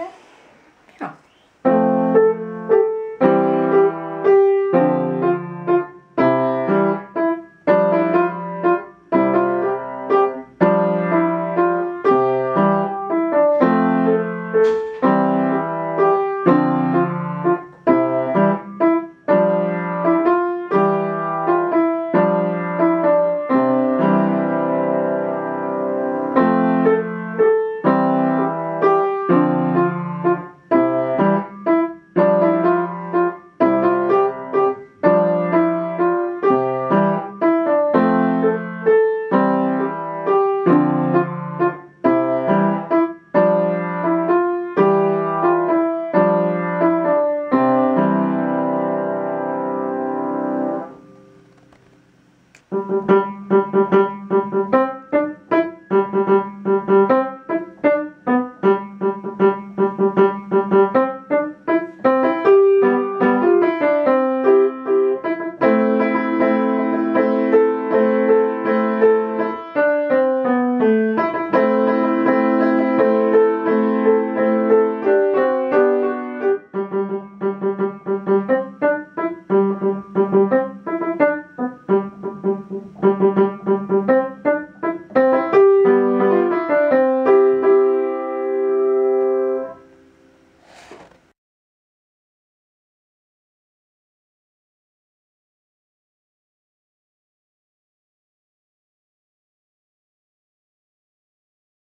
Gracias.